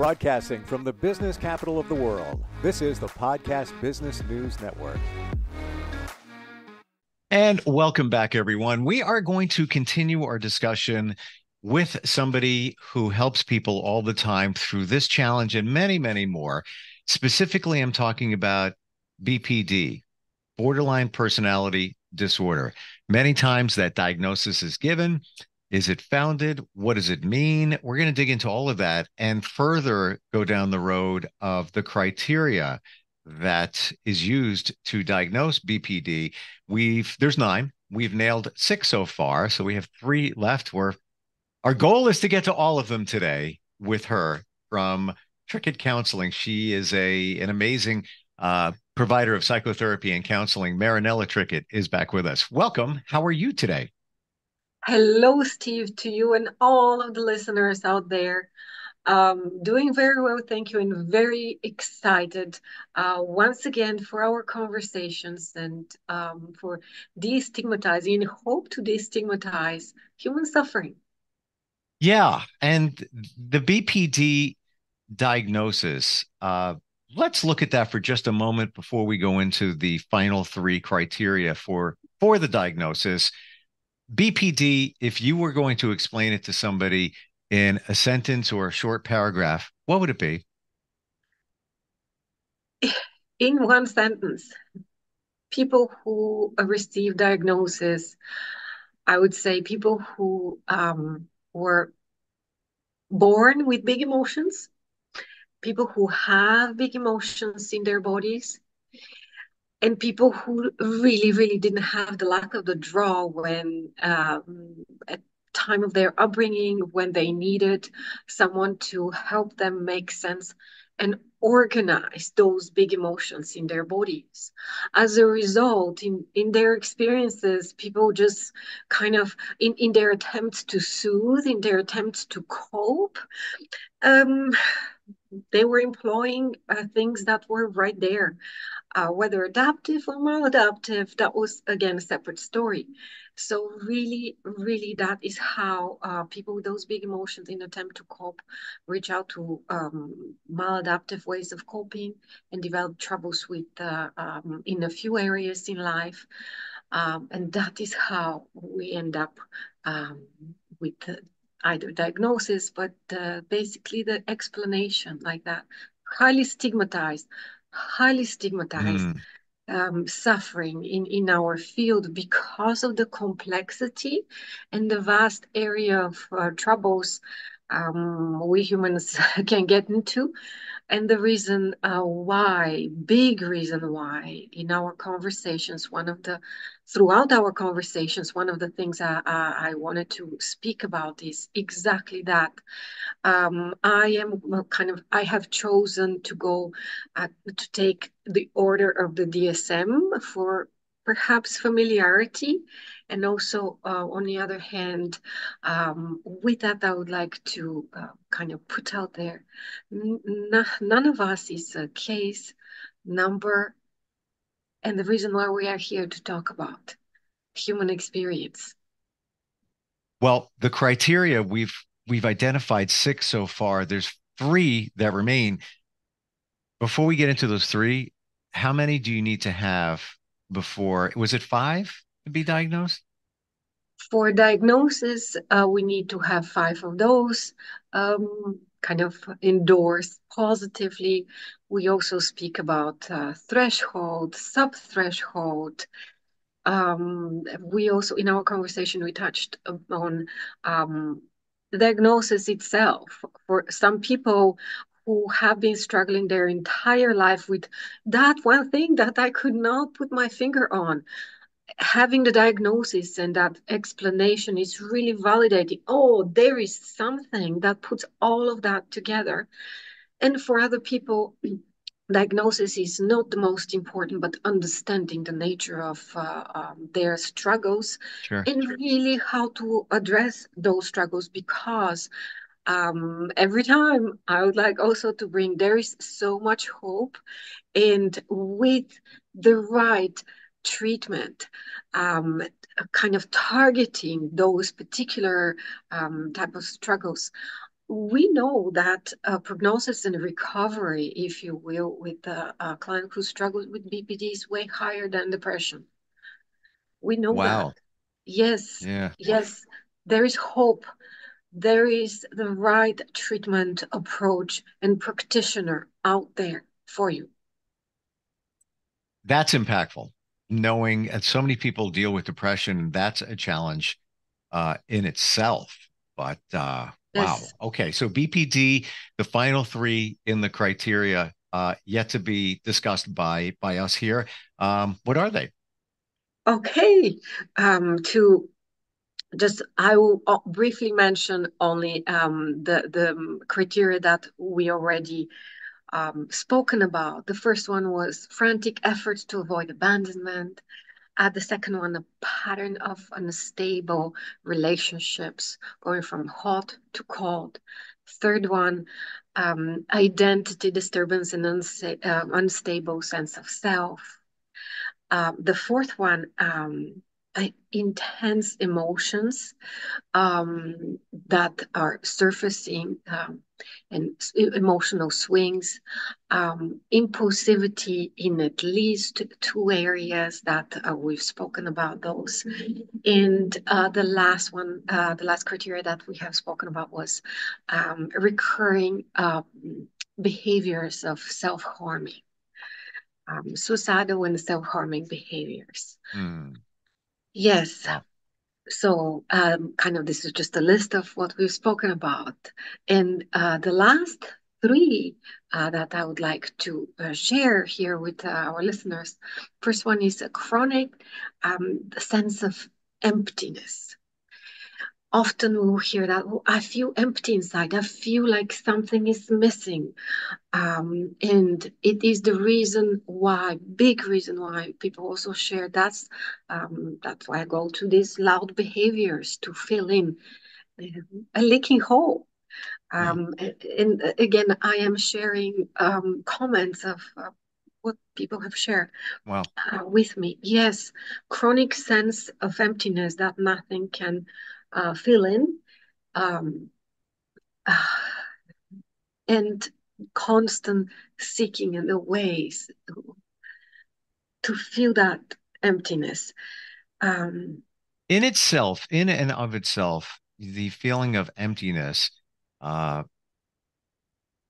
Broadcasting from the business capital of the world, this is the Podcast Business News Network. And welcome back, everyone. We are going to continue our discussion with somebody who helps people all the time through this challenge and many, many more. Specifically, I'm talking about BPD, borderline personality disorder. Many times that diagnosis is given, is it founded? What does it mean? We're going to dig into all of that and further go down the road of the criteria that is used to diagnose BPD. We've there's nine. We've nailed six so far, so we have three left. Where our goal is to get to all of them today with her from Trickett Counseling. She is a an amazing uh, provider of psychotherapy and counseling. Marinela Trickett is back with us. Welcome. How are you today? Hello, Steve, to you and all of the listeners out there. Um, doing very well, thank you, and very excited uh, once again for our conversations and um, for destigmatizing, hope to destigmatize human suffering. Yeah, and the BPD diagnosis. Uh, let's look at that for just a moment before we go into the final three criteria for for the diagnosis. BPD, if you were going to explain it to somebody in a sentence or a short paragraph, what would it be? In one sentence, people who receive diagnosis, I would say people who um, were born with big emotions, people who have big emotions in their bodies, and people who really, really didn't have the lack of the draw when um, at time of their upbringing, when they needed someone to help them make sense and organize those big emotions in their bodies. As a result, in, in their experiences, people just kind of, in, in their attempts to soothe, in their attempts to cope, um, they were employing uh, things that were right there uh, whether adaptive or maladaptive, that was again a separate story. So really, really, that is how uh, people with those big emotions in attempt to cope reach out to um, maladaptive ways of coping and develop troubles with uh, um, in a few areas in life. Um, and that is how we end up um, with either diagnosis, but uh, basically the explanation like that, highly stigmatized highly stigmatized mm. um, suffering in, in our field because of the complexity and the vast area of uh, troubles um, we humans can get into and the reason uh, why big reason why in our conversations one of the throughout our conversations one of the things I, I, I wanted to speak about is exactly that. Um, i am kind of i have chosen to go uh, to take the order of the dsm for perhaps familiarity. And also uh, on the other hand um, with that i would like to uh, kind of put out there none of us is a case number and the reason why we are here to talk about human experience. Well the criteria we've we've identified six so far. There's three that remain. Before we get into those three how many do you need to have before was it five to be diagnosed? For diagnosis uh, we need to have five of those um, kind of endorsed positively. We also speak about uh, threshold sub-threshold. Um, we also in our conversation we touched on um, the diagnosis itself. For some people who have been struggling their entire life with that one thing that I could not put my finger on. Having the diagnosis and that explanation is really validating. Oh, there is something that puts all of that together. And for other people, diagnosis is not the most important, but understanding the nature of uh, um, their struggles sure. and really how to address those struggles because um, every time I would like also to bring there is so much hope, and with the right treatment, um, kind of targeting those particular um, type of struggles, we know that uh, prognosis and recovery, if you will, with a, a client who struggles with BPD is way higher than depression. We know wow. that. Yes. Yeah. Yes. There is hope. There is the right treatment approach and practitioner out there for you. That's impactful. Knowing that so many people deal with depression, that's a challenge uh, in itself. But uh, yes. wow, okay. So BPD, the final three in the criteria, uh, yet to be discussed by by us here. Um, what are they? Okay, um, to just I will uh, briefly mention only um, the the criteria that we already um, spoken about. The first one was frantic efforts to avoid abandonment. Uh, the second one, a pattern of unstable relationships, going from hot to cold. Third one, um, identity disturbance and uh, unstable sense of self. Uh, the fourth one, um, intense emotions um, that are surfacing um, and emotional swings, um, impulsivity in at least two areas that uh, we've spoken about those. And uh, the last one, uh, the last criteria that we have spoken about was um, recurring um, behaviors of self-harming. Um, suicidal and self-harming behaviors. Mm. Yes. So, um, kind of, this is just a list of what we've spoken about. And uh, the last three uh, that I would like to uh, share here with uh, our listeners. First one is a chronic um, sense of emptiness often we'll hear that oh, i feel empty inside. I feel like something is missing. Um, and it is the reason why big reason why people also share that's um, that's why i go to these loud behaviors to fill in a leaking hole. Um, and, and, again i am sharing um, comments of uh, what people have shared wow. uh, with me. Yes chronic sense of emptiness that nothing can uh, fill in um, and constant seeking in the ways to, to feel that emptiness. Um, in itself, in and of itself, the feeling of emptiness uh,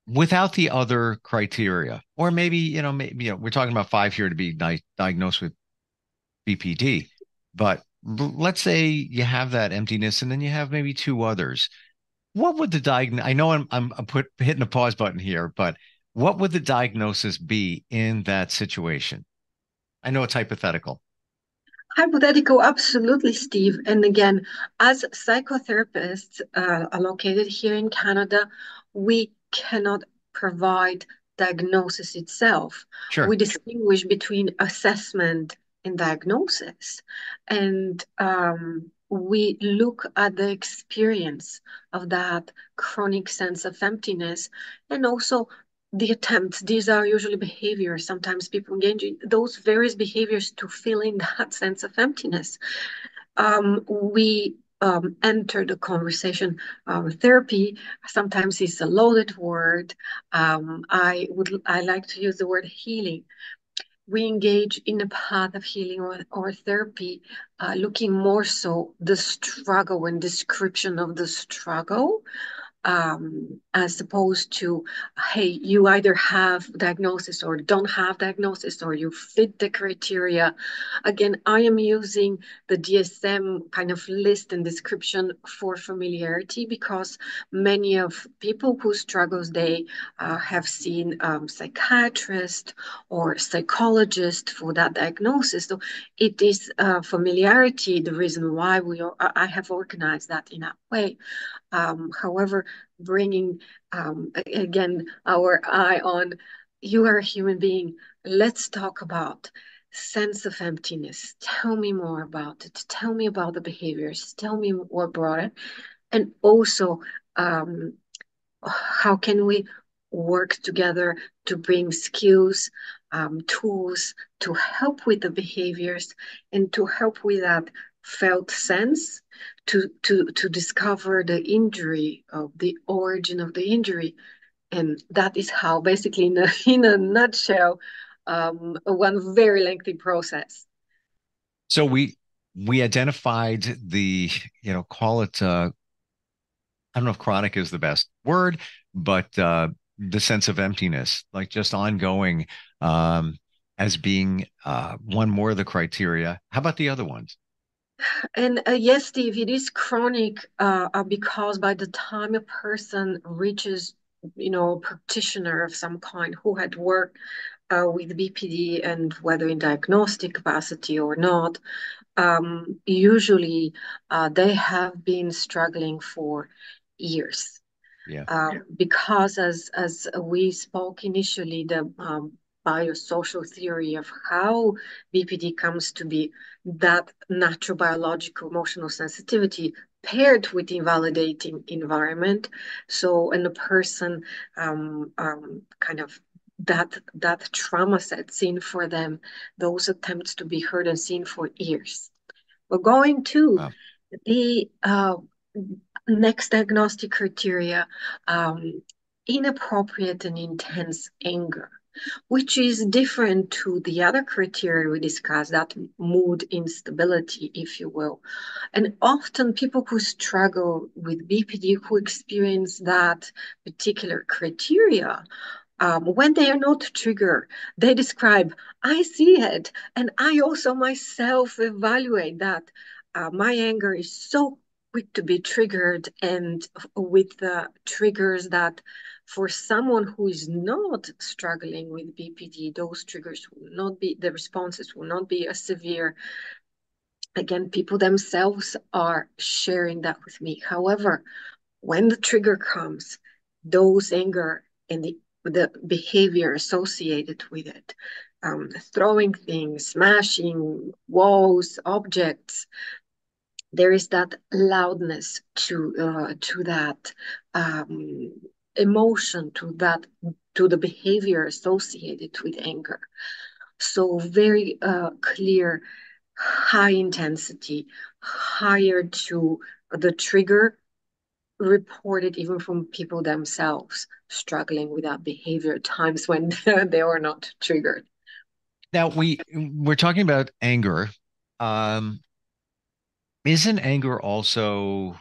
without the other criteria, or maybe, you know, maybe you know, we're talking about five here to be di- diagnosed with BPD, but let's say you have that emptiness and then you have maybe two others. What would the diagnosis i know i'm i'm, put, hitting a pause button here but what would the diagnosis be in that situation? I know it's hypothetical. Hypothetical absolutely steve. And again as psychotherapists uh, located here in canada we cannot provide diagnosis itself. Sure. we distinguish between assessment in diagnosis. And um, we look at the experience of that chronic sense of emptiness and also the attempts. These are usually behaviors. Sometimes people engage in those various behaviors to fill in that sense of emptiness. Um, we um, enter the conversation um, therapy sometimes it's a loaded word um, i would i like to use the word healing we engage in a path of healing or, or therapy, uh, looking more so the struggle and description of the struggle um, as opposed to, hey, you either have diagnosis or don't have diagnosis or you fit the criteria. Again, I am using the DSM kind of list and description for familiarity because many of people who struggles, they uh, have seen um, psychiatrist or psychologist for that diagnosis. So it is uh, familiarity, the reason why we are, I have organized that in that way. Um, however, bringing um, again our eye on you are a human being. Let's talk about sense of emptiness. Tell me more about it. Tell me about the behaviors. Tell me what brought it, and also um, how can we work together to bring skills, um, tools to help with the behaviors and to help with that felt sense to to to discover the injury of the origin of the injury. And that is how basically in a, in a nutshell um, one very lengthy process. So we we identified the you know call it uh i don't know if chronic is the best word but uh the sense of emptiness like just ongoing um as being uh one more of the criteria. How about the other ones and uh, yes, Steve, it is chronic uh, uh, because by the time a person reaches, you know, a practitioner of some kind who had worked uh, with BPD and whether in diagnostic capacity or not, um, usually uh, they have been struggling for years. Yeah. Um, because as as we spoke initially, the um, biosocial theory of how BPD comes to be that natural biological emotional sensitivity paired with invalidating environment. So, and the person um, um, kind of that that trauma sets in for them, those attempts to be heard and seen for years. We're going to wow. the uh, next diagnostic criteria um, inappropriate and intense anger which is different to the other criteria we discussed, that mood instability, if you will. And often people who struggle with BPD, who experience that particular criteria, um, when they are not triggered, they describe, I see it, and I also myself evaluate that uh, my anger is so quick to be triggered and with the triggers that for someone who is not struggling with BPD, those triggers will not be, the responses will not be as severe. Again, people themselves are sharing that with me. However, when the trigger comes, those anger and the, the behavior associated with it, um, throwing things, smashing walls, objects, there is that loudness to uh, to that um, emotion to that to the behavior associated with anger. So very uh, clear high intensity higher to the trigger reported even from people themselves struggling with that behavior times when they were not triggered. Now we we're talking about anger um isn't anger also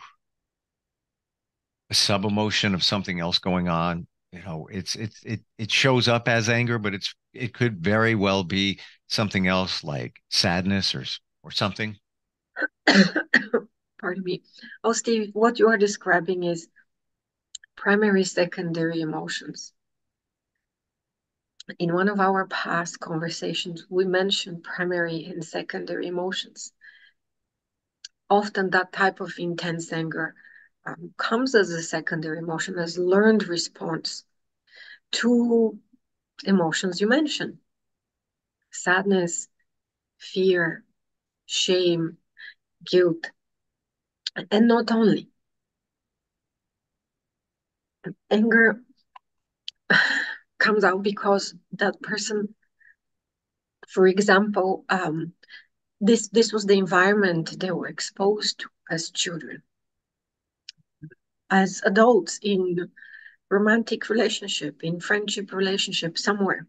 a sub emotion of something else going on? You know it's it's it it shows up as anger but it's it could very well be something else like sadness or or something. Pardon me. Oh steve what you are describing is primary secondary emotions. In one of our past conversations we mentioned primary and secondary emotions often that type of intense anger um, comes as a secondary emotion, as learned response to emotions you mentioned sadness, fear, shame, guilt, and not only. Anger comes out because that person, for example, um, this this was the environment they were exposed to as children as adults in romantic relationship, in friendship relationship somewhere.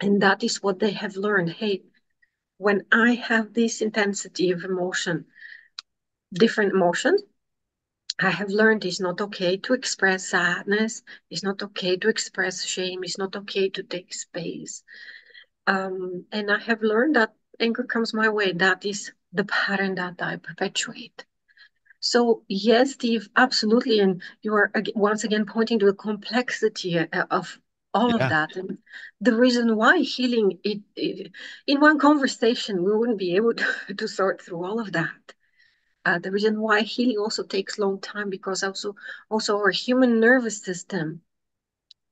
And that is what they have learned. Hey, when I have this intensity of emotion, different emotions, I have learned it's not okay to express sadness. It's not okay to express shame. It's not okay to take space. Um, and I have learned that anger comes my way. That is the pattern that I perpetuate. So yes, Steve, absolutely, and you are once again pointing to the complexity uh, of all yeah. of that, and the reason why healing it, it, in one conversation we wouldn't be able to, to sort through all of that. Uh, the reason why healing also takes long time because also also our human nervous system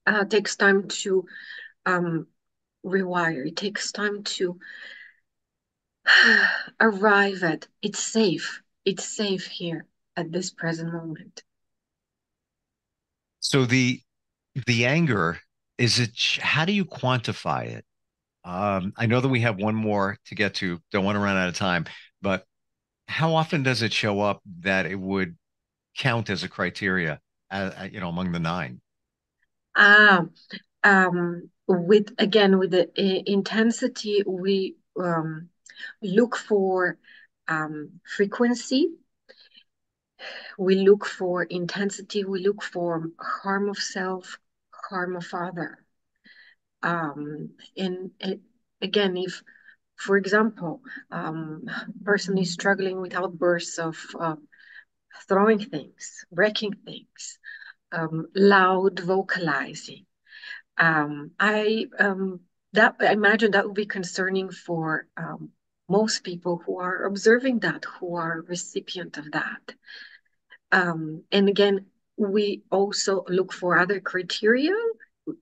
uh, takes time to um, rewire. It takes time to arrive at it's safe it's safe here at this present moment so the the anger is it how do you quantify it um, i know that we have one more to get to don't want to run out of time but how often does it show up that it would count as a criteria, uh, you know, among the nine? Um, um, with again with the intensity, we um, look for um, frequency. We look for intensity. We look for harm of self, harm of other. Um, and it, again, if for example, um, person is struggling with outbursts of uh, throwing things, breaking things, um, loud vocalizing. Um, I um, that I imagine that would be concerning for um, most people who are observing that, who are recipient of that. Um, and again, we also look for other criteria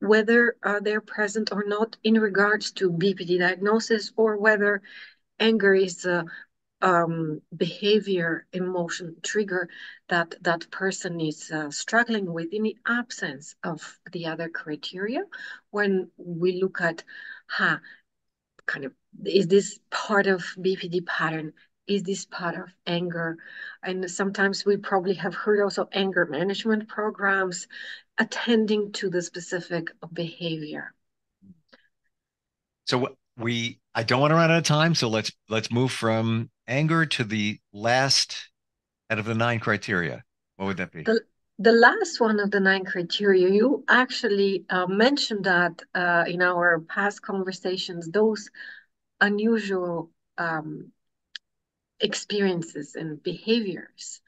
whether uh, they're present or not in regards to BPD diagnosis or whether anger is a um, behavior, emotion trigger that that person is uh, struggling with in the absence of the other criteria. When we look at, huh, kind of, is this part of BPD pattern? Is this part of anger? And sometimes we probably have heard also anger management programs attending to the specific behavior. So we I don't want to run out of time, so let's let's move from anger to the last out of the nine criteria. What would that be? The, the last one of the nine criteria, you actually uh, mentioned that uh, in our past conversations, those unusual um, experiences and behaviors.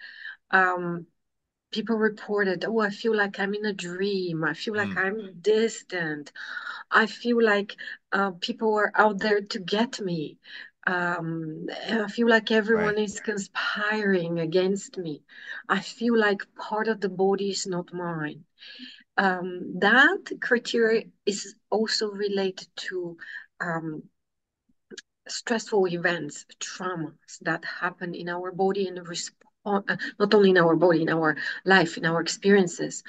Um, people reported, oh, I feel like I'm in a dream. I feel like mm. I'm distant. I feel like uh, people are out there to get me. Um, I feel like everyone right. is conspiring against me. I feel like part of the body is not mine. Um, that criteria is also related to um, stressful events, traumas that happen in our body and respond uh, not only in our body, in our life, in our experiences.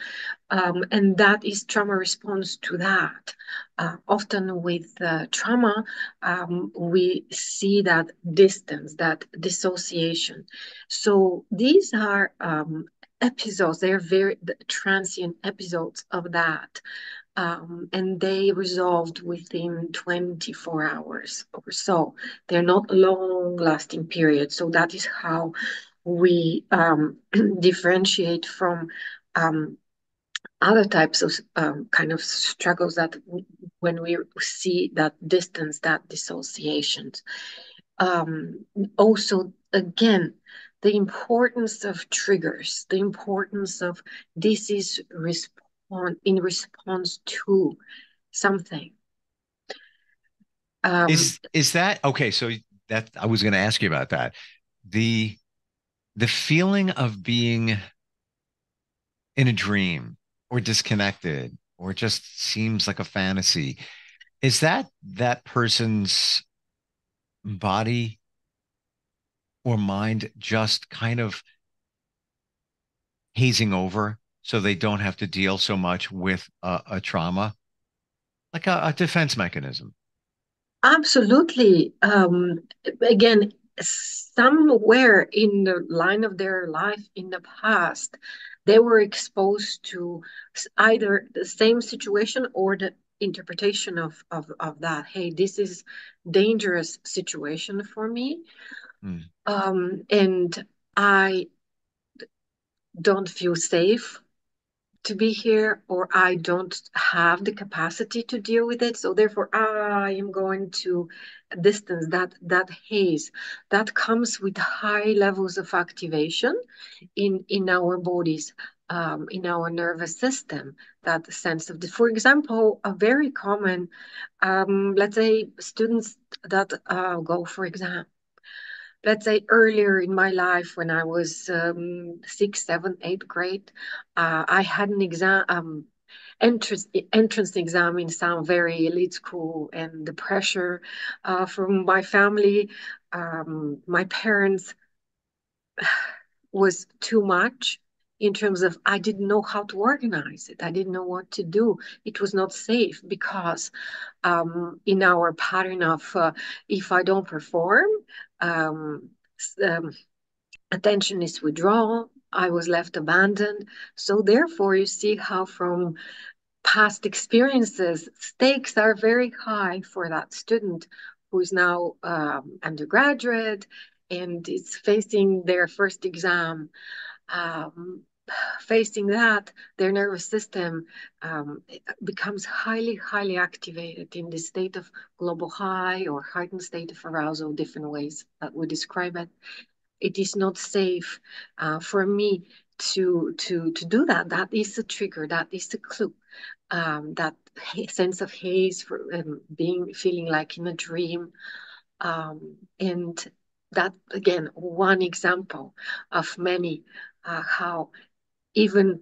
Um, and that is trauma response to that. Uh, often with uh, trauma, um, we see that distance, that dissociation. So these are um, episodes, they're very transient episodes of that. Um, and they resolved within 24 hours or so. They're not long lasting periods. So that is how we um, differentiate from um, other types of um, kind of struggles that when we see that distance, that dissociation. Um, also, again, the importance of triggers, the importance of this is respond in response to something. Um, is is that okay? So that I was going to ask you about that. The the feeling of being in a dream or disconnected or just seems like a fantasy is that that person's body or mind just kind of hazing over so they don't have to deal so much with a, a trauma like a, a, defense mechanism absolutely um, again somewhere in the line of their life in the past, they were exposed to either the same situation or the interpretation of, of, of that. Hey, this is dangerous situation for me. Mm. Um, and I don't feel safe to be here or I don't have the capacity to deal with it. So therefore I am going to distance that that haze that comes with high levels of activation in in our bodies um, in our nervous system that sense of the for example a very common um, let's say students that uh, go for exam let's say earlier in my life when I was um, sixth, seventh, eighth grade, uh, I had an exam, um, entrance entrance exam in some very elite school, and the pressure uh, from my family, um, my parents, was too much in terms of I didn't know how to organize it. I didn't know what to do. It was not safe because um, in our pattern of uh, if I don't perform, um, um, attention is withdrawn. I was left abandoned. So therefore, you see how from past experiences, stakes are very high for that student who is now um, undergraduate and is facing their first exam. Um, facing that, their nervous system um, becomes highly, highly activated in the state of global high or heightened state of arousal, different ways that we describe it. It is not safe uh, for me to to to do that. That is a trigger. That is a clue. Um, that sense of haze for um, being feeling like in a dream, um, and that again one example of many uh, how even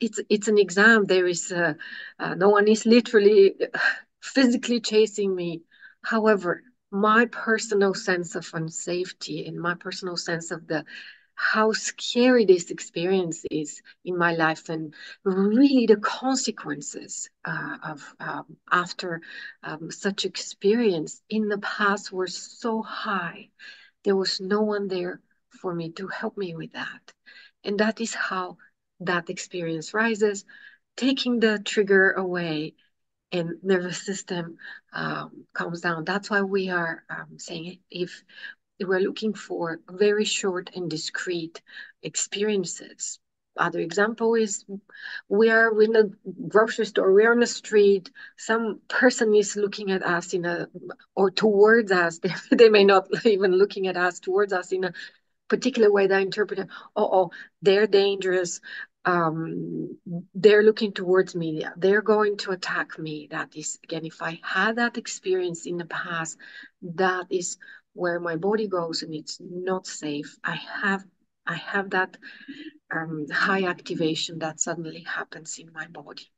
it's it's an exam. There is uh, uh, no one is literally physically chasing me. However my personal sense of unsafety and my personal sense of the how scary this experience is in my life and really the consequences uh, of um, after um, such experience in the past were so high. There was no one there for me to help me with that and that is how that experience rises taking the trigger away and nervous system um, comes down that's why we are um, saying if we're looking for very short and discrete experiences. Other example is we are in a grocery store, we're on the street, some person is looking at us in a, or towards us, they, they may not even looking at us, towards us in a particular way that I interpret it, oh, oh, they're dangerous, um, they're looking towards me, they're going to attack me. That is, again, if I had that experience in the past, that is where my body goes and it's not safe, I have I have that um, high activation that suddenly happens in my body.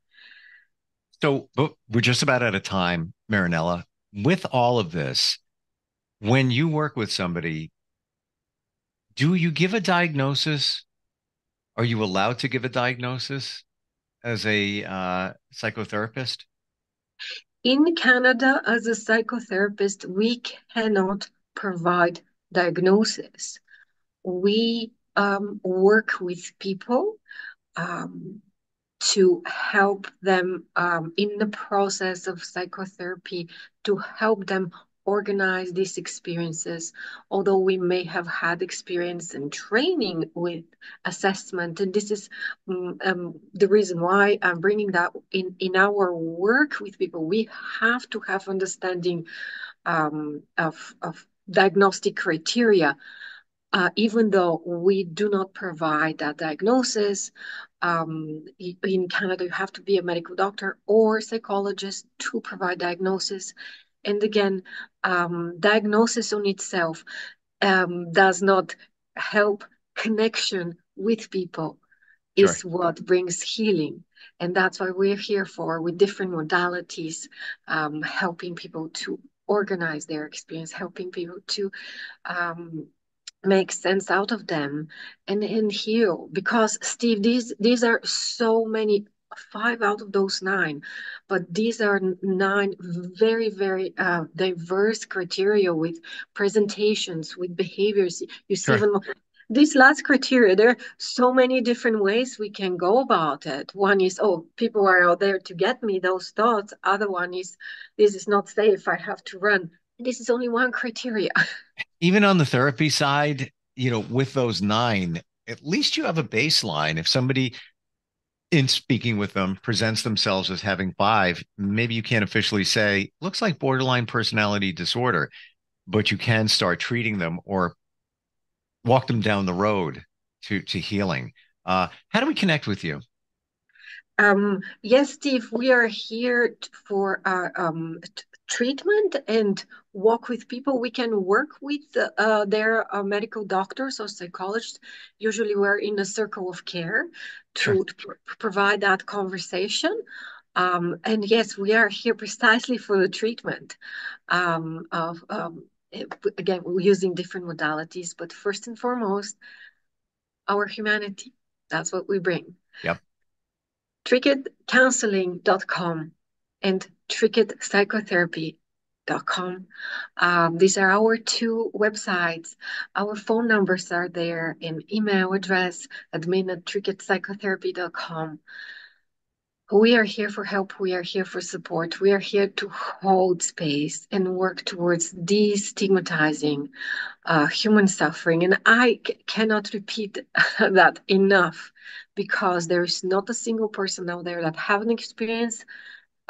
So we're just about out of time, Marinela. With all of this, when you work with somebody, do you give a diagnosis? Are you allowed to give a diagnosis as a uh, psychotherapist? In Canada, as a psychotherapist, we cannot provide diagnosis. We um, work with people um, to help them um, in the process of psychotherapy, to help them organize these experiences. Although we may have had experience and training with assessment, and this is um, um, the reason why I'm bringing that in in our work with people. We have to have understanding um, of of diagnostic criteria, uh, even though we do not provide that diagnosis. Um, in Canada, you have to be a medical doctor or psychologist to provide diagnosis. And again, um, diagnosis on itself um, does not help connection with people is sure. what brings healing and that's why we're here for with different modalities um, helping people to organize their experience, helping people to um, make sense out of them and, and heal. Because Steve, these these are so many five out of those nine but these are nine very very uh, diverse criteria with presentations with behaviors you see sure. even this last criteria, there are so many different ways we can go about it. One is, oh, people are out there to get me those thoughts. Other one is, this is not safe. I have to run. This is only one criteria. Even on the therapy side, you know, with those nine, at least you have a baseline. If somebody in speaking with them presents themselves as having five, maybe you can't officially say, looks like borderline personality disorder, but you can start treating them or walk them down the road to to healing. Uh, how do we connect with you? Um, yes, Steve, we are here for uh, um, treatment and walk with people. We can work with uh, their uh, medical doctors or psychologists. Usually, we're in a circle of care to, sure. pr provide that conversation. Um, and yes, we are here precisely for the treatment um, of um, again, we're using different modalities, but first and foremost, our humanity. That's what we bring. Yep. Trickettcounseling.com and Trickett Psychotherapy Com. Um, these are our two websites. Our phone numbers are there and email address admin at trickettpsychotherapy.com. We are here for help. We are here for support. We are here to hold space and work towards destigmatizing uh, human suffering. And I c- cannot repeat that enough because there is not a single person out there that haven't experienced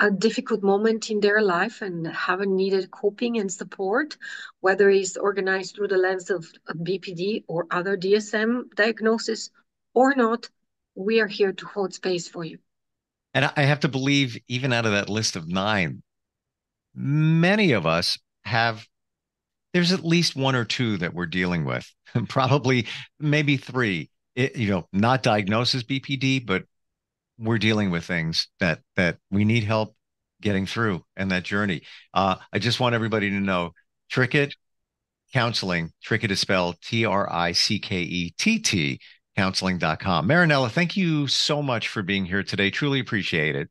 a difficult moment in their life and haven't needed coping and support, whether it's organized through the lens of BPD or other DSM diagnosis or not. We are here to hold space for you. And I have to believe, even out of that list of nine, many of us have, there's at least one or two that we're dealing with, probably maybe three. It, you know, not diagnosis BPD, but we're dealing with things that that we need help getting through and that journey. Uh, I just want everybody to know, Trickett Counseling, Trickett is spelled T R I C K E T T counseling.com. Marinela, thank you so much for being here today. Truly appreciate it.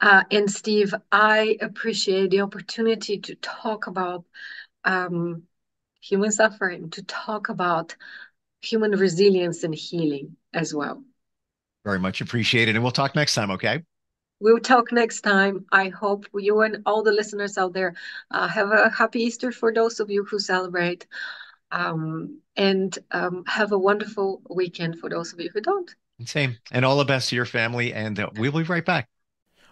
Uh, and Steve, I appreciate the opportunity to talk about um, human suffering, to talk about human resilience and healing as well. Very much appreciated. And we'll talk next time, okay? We'll talk next time. I hope you and all the listeners out there uh, have a happy Easter for those of you who celebrate. Um, and um, have a wonderful weekend for those of you who don't. Same. And all the best to your family. And uh, we'll be right back.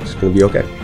it's going to be okay.